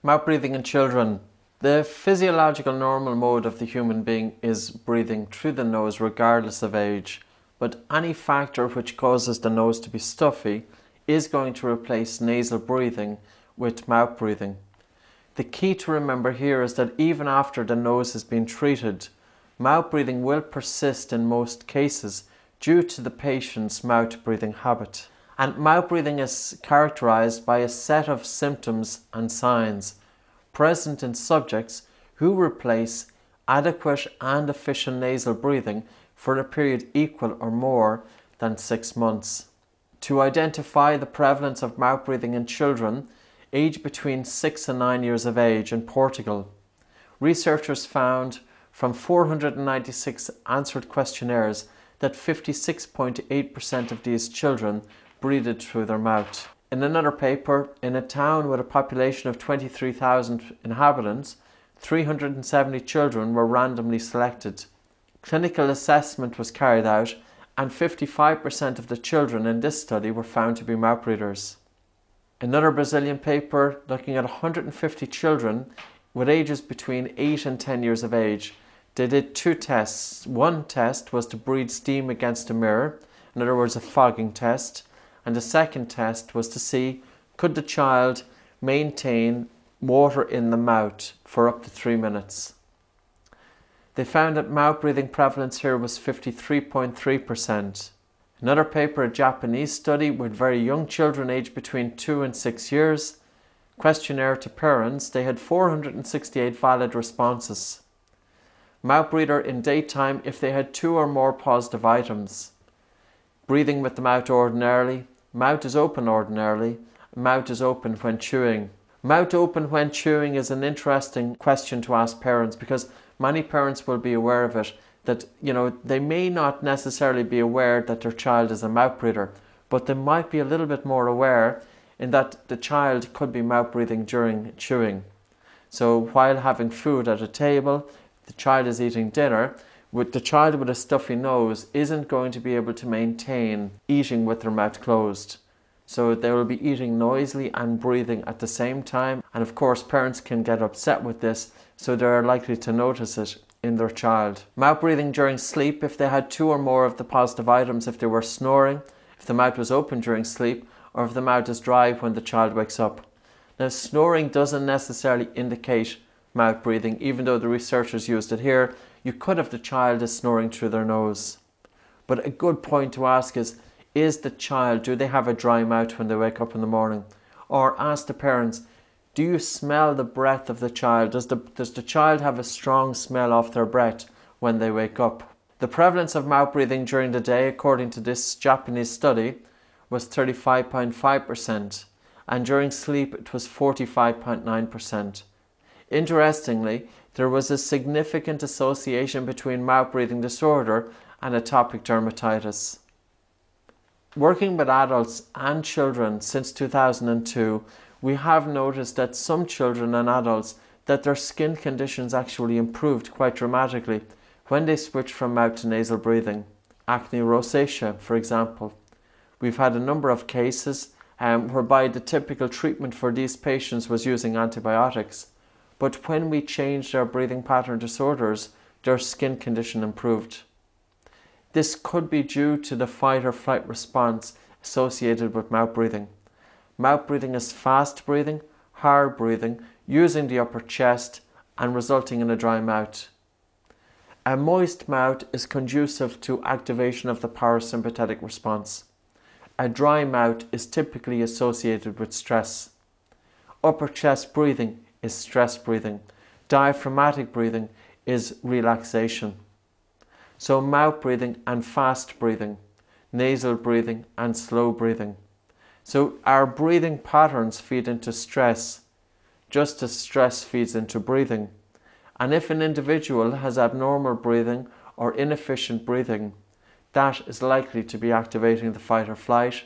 Mouth breathing in children. The physiological normal mode of the human being is breathing through the nose regardless of age, but any factor which causes the nose to be stuffy is going to replace nasal breathing with mouth breathing. The key to remember here is that even after the nose has been treated, mouth breathing will persist in most cases due to the patient's mouth breathing habit. And mouth breathing is characterized by a set of symptoms and signs present in subjects who replace adequate and efficient nasal breathing for a period equal or more than six months. To identify the prevalence of mouth breathing in children aged between 6 and 9 years of age in Portugal, researchers found from 496 answered questionnaires that 56.8% of these children breathed through their mouth. In another paper, in a town with a population of 23,000 inhabitants, 370 children were randomly selected. Clinical assessment was carried out, and 55% of the children in this study were found to be mouth breathers. Another Brazilian paper looking at 150 children with ages between 8 and 10 years of age. They did two tests. One test was to breathe steam against a mirror, in other words, a fogging test and the second test was to see could the child maintain water in the mouth for up to three minutes. They found that mouth breathing prevalence here was 53.3%. Another paper, a Japanese study with very young children aged between 2 and 6 years, questionnaire to parents, they had 468 valid responses. Mouth breather in daytime if they had two or more positive items. Breathing with the mouth ordinarily, Mouth is open ordinarily. Mouth is open when chewing. Mouth open when chewing is an interesting question to ask parents because many parents will be aware of it that you know they may not necessarily be aware that their child is a mouth breather but they might be a little bit more aware in that the child could be mouth breathing during chewing so while having food at a table the child is eating dinner with the child with a stuffy nose isn't going to be able to maintain eating with their mouth closed. So they will be eating noisily and breathing at the same time. And of course, parents can get upset with this, so they're likely to notice it in their child. Mouth breathing during sleep, if they had two or more of the positive items, if they were snoring, if the mouth was open during sleep, or if the mouth is dry when the child wakes up. Now, snoring doesn't necessarily indicate mouth breathing, even though the researchers used it here you could have the child is snoring through their nose. But a good point to ask is is the child, do they have a dry mouth when they wake up in the morning? Or ask the parents, do you smell the breath of the child? Does the, does the child have a strong smell of their breath when they wake up? The prevalence of mouth breathing during the day, according to this Japanese study, was 35.5%, and during sleep it was 45.9%. Interestingly, there was a significant association between mouth breathing disorder and atopic dermatitis. Working with adults and children since 2002, we have noticed that some children and adults that their skin conditions actually improved quite dramatically when they switched from mouth to nasal breathing. Acne rosacea, for example. We've had a number of cases um, whereby the typical treatment for these patients was using antibiotics but when we changed our breathing pattern disorders, their skin condition improved. This could be due to the fight or flight response associated with mouth breathing. Mouth breathing is fast breathing, hard breathing, using the upper chest and resulting in a dry mouth. A moist mouth is conducive to activation of the parasympathetic response. A dry mouth is typically associated with stress. Upper chest breathing is stress breathing. Diaphragmatic breathing is relaxation. So, mouth breathing and fast breathing, nasal breathing and slow breathing. So, our breathing patterns feed into stress, just as stress feeds into breathing. And if an individual has abnormal breathing or inefficient breathing, that is likely to be activating the fight or flight,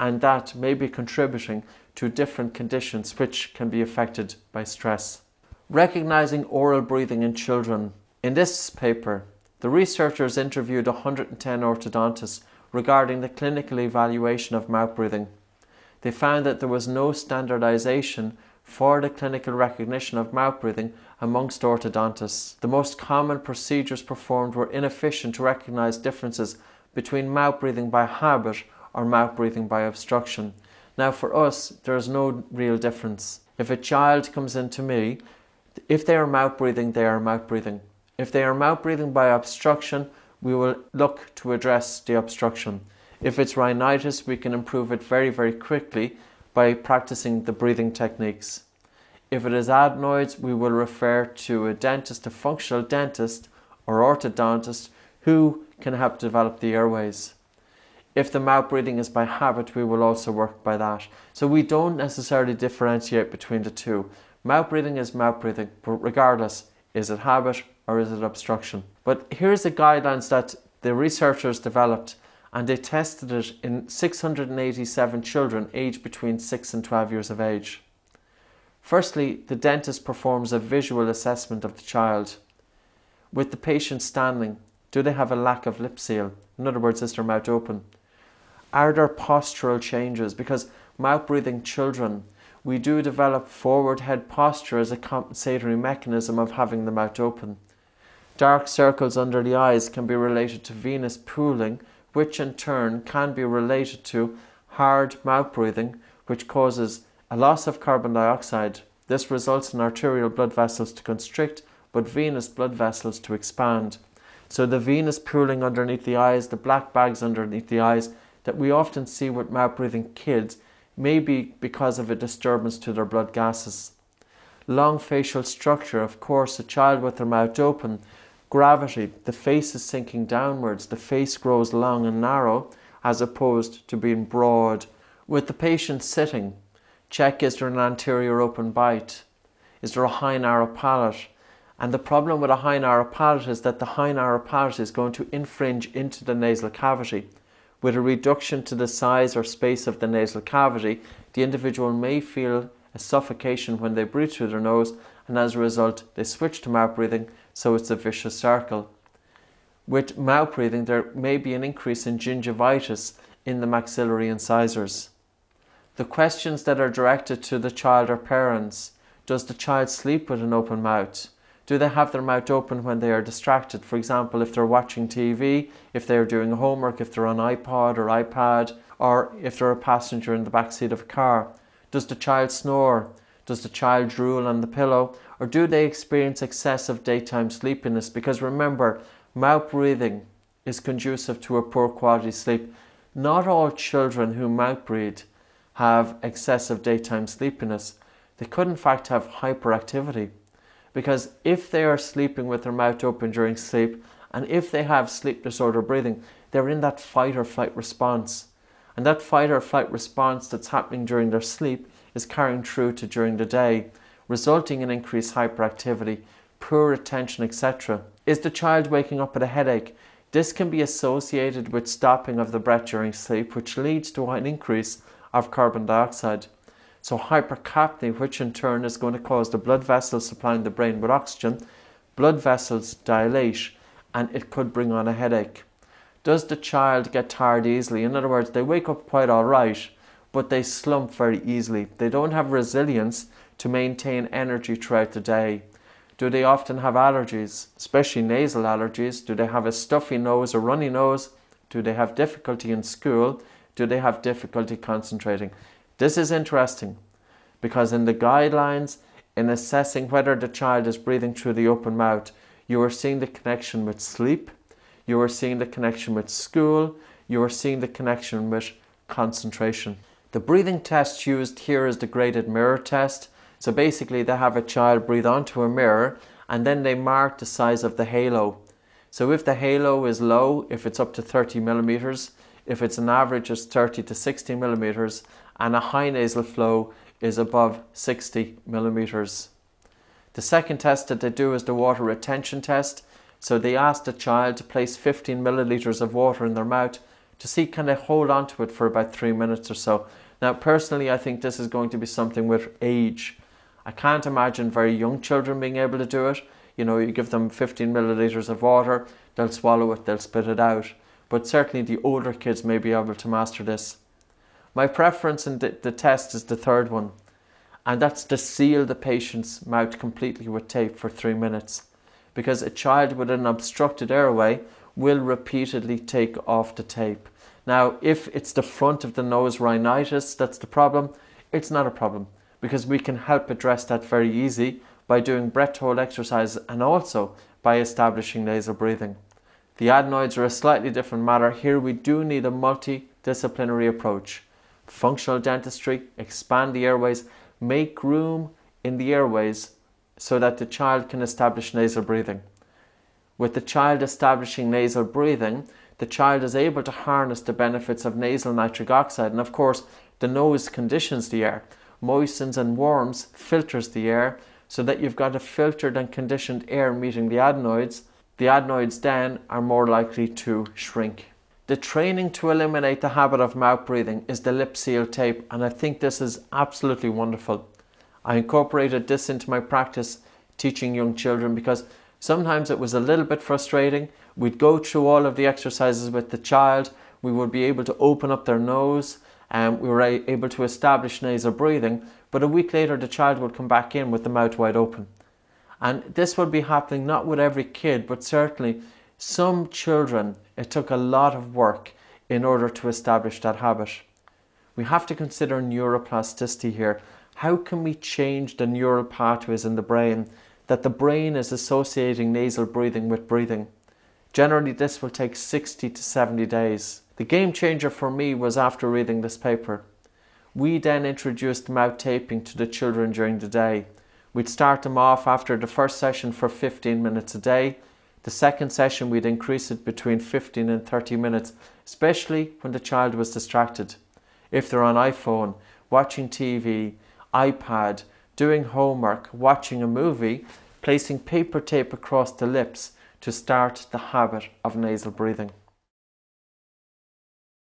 and that may be contributing to different conditions which can be affected by stress. Recognizing oral breathing in children. In this paper, the researchers interviewed 110 orthodontists regarding the clinical evaluation of mouth breathing. They found that there was no standardization for the clinical recognition of mouth breathing amongst orthodontists. The most common procedures performed were inefficient to recognize differences between mouth breathing by habit or mouth breathing by obstruction. Now, for us, there is no real difference. If a child comes into me, if they are mouth breathing, they are mouth breathing. If they are mouth breathing by obstruction, we will look to address the obstruction. If it's rhinitis, we can improve it very, very quickly by practicing the breathing techniques. If it is adenoids, we will refer to a dentist, a functional dentist or orthodontist who can help develop the airways. If the mouth breathing is by habit, we will also work by that. So we don't necessarily differentiate between the two. Mouth breathing is mouth breathing, regardless, is it habit or is it obstruction? But here's the guidelines that the researchers developed and they tested it in 687 children aged between 6 and 12 years of age. Firstly, the dentist performs a visual assessment of the child. With the patient standing, do they have a lack of lip seal? In other words, is their mouth open? Are there postural changes? Because mouth breathing children, we do develop forward head posture as a compensatory mechanism of having the mouth open. Dark circles under the eyes can be related to venous pooling, which in turn can be related to hard mouth breathing, which causes a loss of carbon dioxide. This results in arterial blood vessels to constrict, but venous blood vessels to expand. So the venous pooling underneath the eyes, the black bags underneath the eyes that we often see with mouth breathing kids may be because of a disturbance to their blood gases. Long facial structure, of course, a child with their mouth open, gravity, the face is sinking downwards, the face grows long and narrow as opposed to being broad. With the patient sitting, check is there an anterior open bite? Is there a high narrow palate? And the problem with a high narrow palate is that the high narrow palate is going to infringe into the nasal cavity. With a reduction to the size or space of the nasal cavity, the individual may feel a suffocation when they breathe through their nose, and as a result, they switch to mouth breathing, so it's a vicious circle. With mouth breathing, there may be an increase in gingivitis in the maxillary incisors. The questions that are directed to the child or parents Does the child sleep with an open mouth? Do they have their mouth open when they are distracted? For example, if they're watching TV, if they're doing homework, if they're on iPod or iPad, or if they're a passenger in the back seat of a car. Does the child snore? Does the child drool on the pillow? Or do they experience excessive daytime sleepiness? Because remember, mouth breathing is conducive to a poor quality sleep. Not all children who mouth breathe have excessive daytime sleepiness. They could, in fact, have hyperactivity. Because if they are sleeping with their mouth open during sleep, and if they have sleep disorder breathing, they're in that fight or flight response. And that fight or flight response that's happening during their sleep is carrying through to during the day, resulting in increased hyperactivity, poor attention, etc. Is the child waking up with a headache? This can be associated with stopping of the breath during sleep, which leads to an increase of carbon dioxide. So hypercapnia, which in turn is going to cause the blood vessels supplying the brain with oxygen, blood vessels dilate and it could bring on a headache. Does the child get tired easily? In other words, they wake up quite all right, but they slump very easily. They don't have resilience to maintain energy throughout the day. Do they often have allergies, especially nasal allergies? Do they have a stuffy nose or runny nose? Do they have difficulty in school? Do they have difficulty concentrating? This is interesting because in the guidelines, in assessing whether the child is breathing through the open mouth, you are seeing the connection with sleep, you are seeing the connection with school, you are seeing the connection with concentration. The breathing test used here is the graded mirror test. So basically, they have a child breathe onto a mirror and then they mark the size of the halo. So if the halo is low, if it's up to 30 millimeters, if it's an average is 30 to 60 millimeters, and a high nasal flow is above 60 millimeters. The second test that they do is the water retention test. So they ask the child to place 15 milliliters of water in their mouth to see can they hold on to it for about three minutes or so. Now, personally, I think this is going to be something with age. I can't imagine very young children being able to do it. You know, you give them 15 milliliters of water, they'll swallow it, they'll spit it out. But certainly the older kids may be able to master this. My preference in the, the test is the third one. and that's to seal the patient's mouth completely with tape for three minutes. Because a child with an obstructed airway will repeatedly take off the tape. Now, if it's the front of the nose rhinitis that's the problem, it's not a problem because we can help address that very easy by doing breath hold exercises and also by establishing nasal breathing. The adenoids are a slightly different matter. Here we do need a multidisciplinary approach. Functional dentistry, expand the airways, make room in the airways so that the child can establish nasal breathing. With the child establishing nasal breathing, the child is able to harness the benefits of nasal nitric oxide. And of course, the nose conditions the air, moistens and warms, filters the air, so that you've got a filtered and conditioned air meeting the adenoids. The adenoids then are more likely to shrink. The training to eliminate the habit of mouth breathing is the lip seal tape, and I think this is absolutely wonderful. I incorporated this into my practice teaching young children because sometimes it was a little bit frustrating. We'd go through all of the exercises with the child, we would be able to open up their nose, and we were able to establish nasal breathing, but a week later the child would come back in with the mouth wide open. And this would be happening not with every kid, but certainly some children, it took a lot of work in order to establish that habit. We have to consider neuroplasticity here. How can we change the neural pathways in the brain that the brain is associating nasal breathing with breathing? Generally, this will take 60 to 70 days. The game changer for me was after reading this paper. We then introduced mouth taping to the children during the day. We'd start them off after the first session for 15 minutes a day the second session, we'd increase it between 15 and 30 minutes, especially when the child was distracted. If they're on iPhone, watching TV, iPad, doing homework, watching a movie, placing paper tape across the lips to start the habit of nasal breathing.